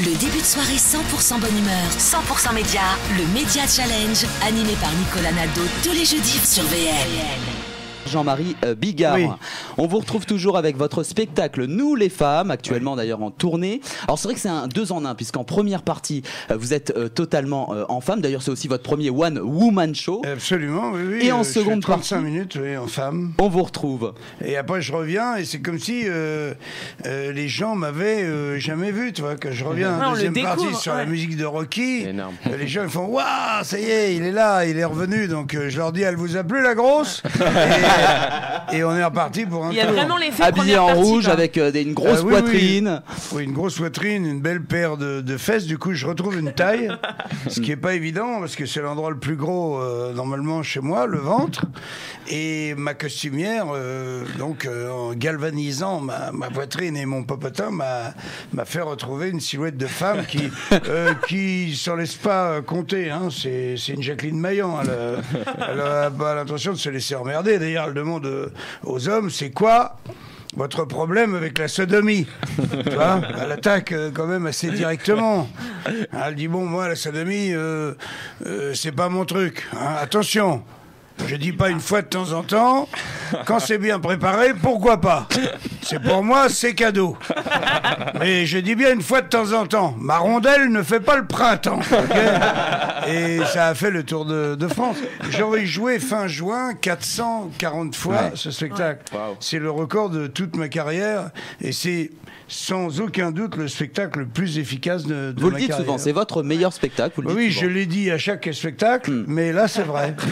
Le début de soirée 100% bonne humeur, 100% média, le Média Challenge, animé par Nicolas Nadeau tous les jeudis sur VL. Jean-Marie euh, Bigard. Oui. On vous retrouve toujours avec votre spectacle Nous les femmes, actuellement d'ailleurs en tournée. Alors c'est vrai que c'est un deux en un, puisqu'en première partie, euh, vous êtes euh, totalement euh, en femme. D'ailleurs c'est aussi votre premier One Woman Show. Absolument, oui, oui. Et en euh, seconde 35 partie minutes, oui, en femme. On vous retrouve. Et après, je reviens, et c'est comme si euh, euh, les gens m'avaient euh, jamais vu, tu vois, que je reviens en deuxième découvre, partie sur la musique de Rocky. Énorme. Les gens ils font Waouh, ça y est, il est là, il est revenu. Donc euh, je leur dis Elle vous a plu la grosse? Et, et on est reparti pour un Il y a tour. vraiment l'effet Habillé en partie, rouge quoi. avec euh, des- une grosse Ah oui, oui. poitrine. Oui, une grosse poitrine, une belle paire de, de fesses. Du coup, je retrouve une taille, ce qui est pas évident parce que c'est l'endroit le plus gros euh, normalement chez moi, le ventre. Et ma costumière, euh, donc euh, en galvanisant ma, ma poitrine et mon popotin, m'a m'a fait retrouver une silhouette de femme qui euh, qui s'en laisse pas euh, compter. Hein. C'est c'est une Jacqueline Maillan. Elle, euh, elle a pas l'intention de se laisser emmerder. D'ailleurs, elle demande euh, aux hommes, c'est quoi votre problème avec la sodomie. tu vois Elle attaque euh, quand même assez directement. Elle dit bon, moi, la sodomie, euh, euh, c'est pas mon truc. hein. Attention. Je dis pas une fois de temps en temps. Quand c'est bien préparé, pourquoi pas? C'est pour moi, c'est cadeau. Mais je dis bien une fois de temps en temps. Ma rondelle ne fait pas le printemps. Et ça a fait le tour de, de France. J'aurais joué fin juin 440 fois Ouais. ce spectacle. Wow. C'est le record de toute ma carrière et c'est sans aucun doute le spectacle le plus efficace de, de Vous ma le dites carrière. souvent, c'est votre meilleur spectacle. Vous le dites oui, souvent. je l'ai dit à chaque spectacle, Hmm. mais là c'est vrai.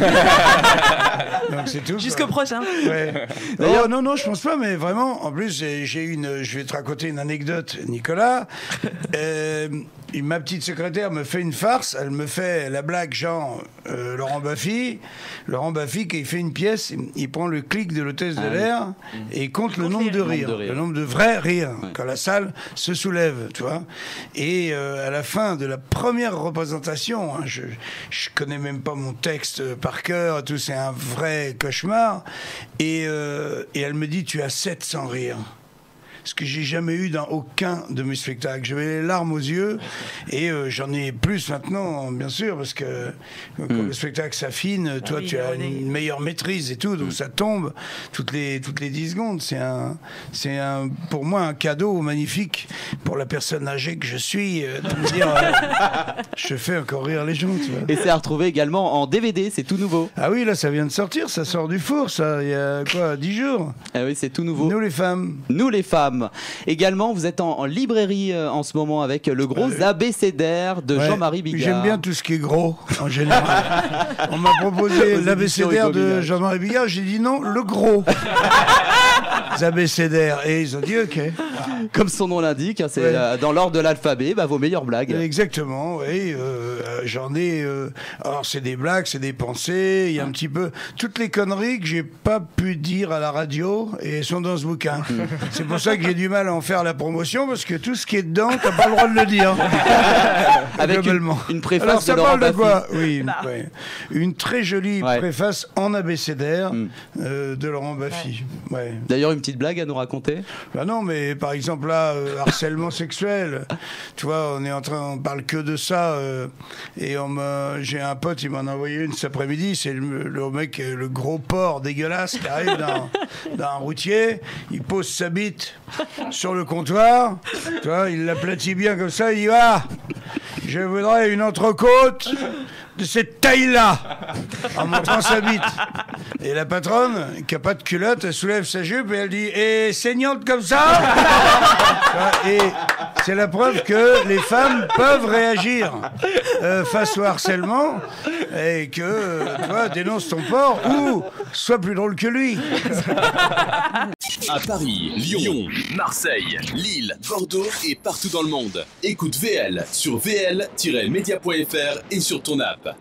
C'est tout. Jusqu'au prochain. Ouais. D'ailleurs- Oh, non, non, je pense pas, mais vraiment, en plus, j'ai une, je vais te raconter une anecdote, Nicolas. Euh, ma petite secrétaire me fait une farce, elle me fait la blague, genre, euh, Laurent Baffy. Laurent Baffy, quand il fait une pièce, il, il prend le clic de l'hôtesse de Ah oui. l'air et il compte le Compte nombre de rires, de rires. le nombre de vrais rires, quand la salle se soulève, tu vois. Et euh, à la fin de la première représentation, hein, je, je connais même pas mon texte par cœur, tout c'est un vrai euh, et elle me dit, tu as 700 rires. Ce que j'ai jamais eu dans aucun de mes spectacles. J'avais les larmes aux yeux et euh, j'en ai plus maintenant, bien sûr, parce que euh, quand Hmm. le spectacle s'affine, toi oui, tu as une meilleure maîtrise et tout, donc ça tombe toutes les toutes les 10 secondes. C'est un c'est un pour moi un cadeau magnifique pour la personne âgée que je suis euh, de me dire euh, je fais encore rire les gens. Tu vois. Et c'est à retrouver également en DVD, c'est tout nouveau. Ah oui, là ça vient de sortir, ça sort du four, ça. Il y a quoi, 10 jours? Ah oui, c'est tout nouveau. Nous les femmes. Nous les femmes. Également, vous êtes en, en librairie euh, en ce moment avec le gros Euh, abécédaire de Ouais, Jean-Marie Bigard. J'aime bien tout ce qui est gros, en général. On m'a proposé l'abécédaire de. Jean-Marie Bigard, j'ai dit non, le gros. Les abécédaires. Et ils ont dit ok. Comme son nom l'indique, hein, c'est Ouais. euh, dans l'ordre de l'alphabet, bah, vos meilleures blagues. Exactement, oui. euh, euh, J'en ai. euh, alors, c'est des blagues, c'est des pensées. Il y a un petit peu. Toutes les conneries que j'ai pas pu dire à la radio et sont dans ce bouquin. c'est pour ça que j'ai du mal à en faire la promotion parce que tout ce qui est dedans, t'as pas le droit de le dire. Avec une, Globalement. une préface Alors, ça de parle de quoi Oui, une, ouais. Une très jolie Ouais. préface en abécédaire Mm. euh, de Laurent Baffy. Ouais. D'ailleurs, une petite blague à nous raconter? Bah non, mais par exemple là, euh, harcèlement sexuel. Tu vois, on est en train, on parle que de ça. euh, et j'ai un pote, il m'en a envoyé une cet après-midi. C'est le, mec, euh, le gros porc dégueulasse qui arrive dans, un routier. Il pose sa bite sur le comptoir. Tu vois, il l'aplatit bien comme ça. Il dit ah, je voudrais une entrecôte de cette taille-là, en montrant sa bite. Et la patronne, qui a pas de culotte, elle soulève sa jupe et elle dit Et saignante comme ça Et c'est la preuve que les femmes peuvent réagir euh, face au harcèlement et que, euh, tu vois, dénonce ton porc ou sois plus drôle que lui. À Paris, Lyon, Marseille, Lille, Bordeaux et partout dans le monde. Écoute VL sur vl-media.fr et sur ton app.